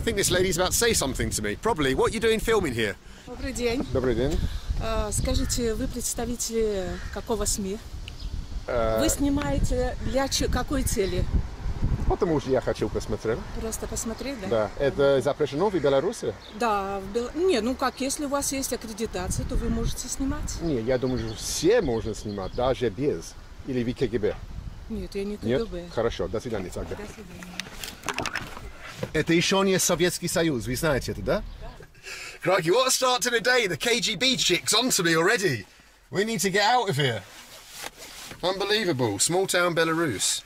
I think this lady's about to say something to me. Probably. What are you doing filming here? Добрый день. Добрый день. А, Скажите, вы представители какого СМИ? Вы снимаете для какой цели? Потому что я хочу посмотреть. Просто посмотреть, да? Да. Это запрещено в Беларуси? Да, в Бел- Не, ну как, если у вас есть аккредитация, то вы можете снимать. Не, я думаю, что все можно снимать, даже без. Или в КГБ. Нет, я не Нет? КГБ. Хорошо, до свидания. До свидания. Это еще не Советский Союз, вы знаете это, да? Crikey, what a start to the day. The KGB chick's onto me already. We need to get out of here. Unbelievable. Small town Belarus.